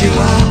you are